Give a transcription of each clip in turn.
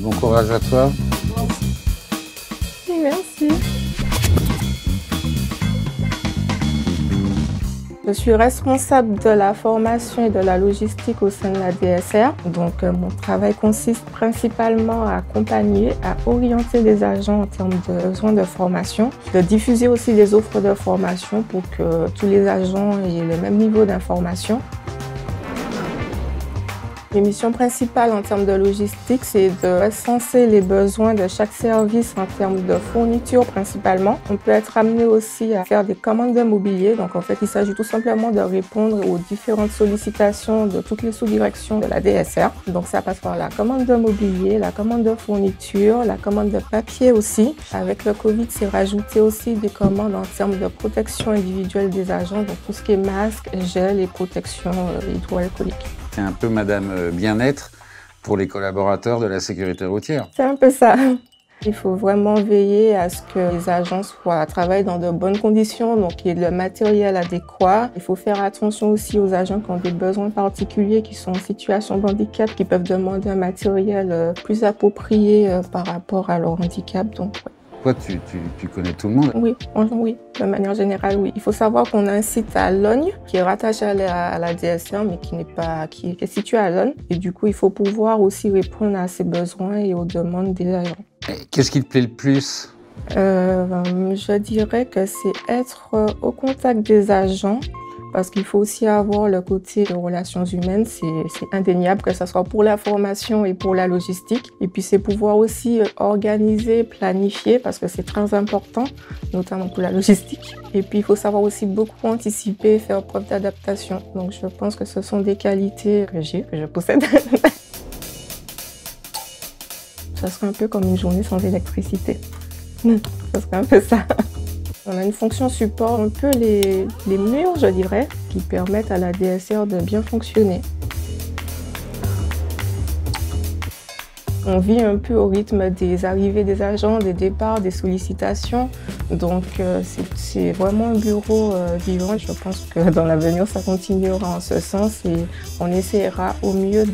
Bon courage à toi. Merci. Je suis responsable de la formation et de la logistique au sein de la DSR. Donc, euh, mon travail consiste principalement à accompagner, à orienter les agents en termes de besoins de formation, de diffuser aussi des offres de formation pour que tous les agents aient le même niveau d'information les missions principales en termes de logistique, c'est de recenser les besoins de chaque service en termes de fourniture principalement. On peut être amené aussi à faire des commandes de mobilier. Donc en fait, il s'agit tout simplement de répondre aux différentes sollicitations de toutes les sous-directions de la DSR. Donc ça passe par la commande de mobilier, la commande de fourniture, la commande de papier aussi. Avec le Covid, c'est rajouté aussi des commandes en termes de protection individuelle des agents, donc tout ce qui est masque, gel et protection euh, hydroalcoolique. C'est un peu Madame euh, Bien-être pour les collaborateurs de la sécurité routière. C'est un peu ça. Il faut vraiment veiller à ce que les agents soient, travaillent dans de bonnes conditions, donc qu'il y ait le matériel adéquat. Il faut faire attention aussi aux agents qui ont des besoins particuliers, qui sont en situation de handicap, qui peuvent demander un matériel euh, plus approprié euh, par rapport à leur handicap. Tu, connais tout le monde Oui, oui, de manière générale, oui. Il faut savoir qu'on a un site à Logne qui est rattaché à la, DSR, mais qui n'est pas, qui est situé à Logne. Et du coup, il faut pouvoir aussi répondre à ses besoins et aux demandes des agents. Qu'est-ce qui te plaît le plus? Euh, Je dirais que c'est être au contact des agents parce qu'il faut aussi avoir le côté de relations humaines, c'est indéniable, que ce soit pour la formation et pour la logistique. Et puis c'est pouvoir aussi euh, organiser, planifier, parce que c'est très important, notamment pour la logistique. Et puis il faut savoir aussi beaucoup anticiper, faire preuve d'adaptation. Donc je pense que ce sont des qualités que j'ai, que je possède. ça serait un peu comme une journée sans électricité. Ça serait un peu ça. On a une fonction support, un peu les, murs, je dirais, qui permettent à la DSR de bien fonctionner. On vit un peu au rythme des arrivées des agents, des départs, des sollicitations. Donc euh, c'est vraiment un bureau euh, vivant. Je pense que dans l'avenir, ça continuera en ce sens et on essaiera au mieux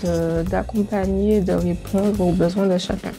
d'accompagner, de répondre aux besoins de chacun.